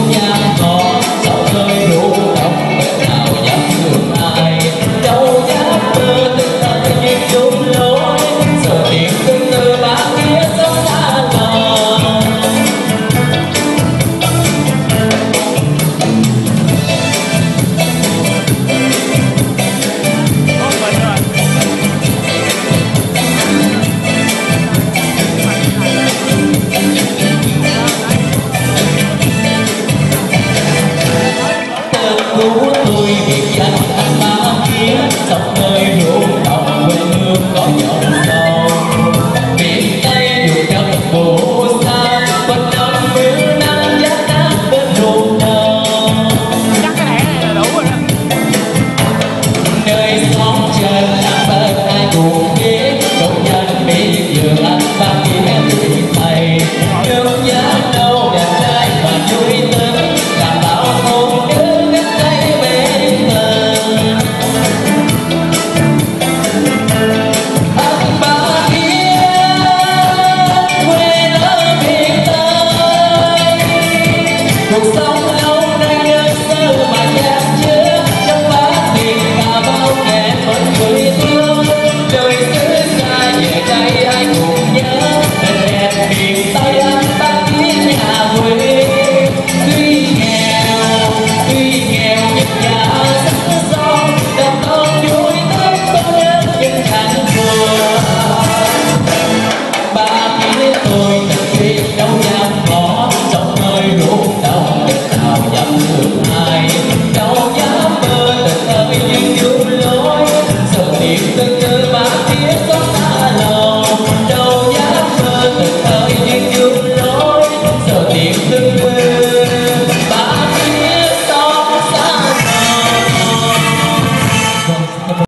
ao me. ai đâu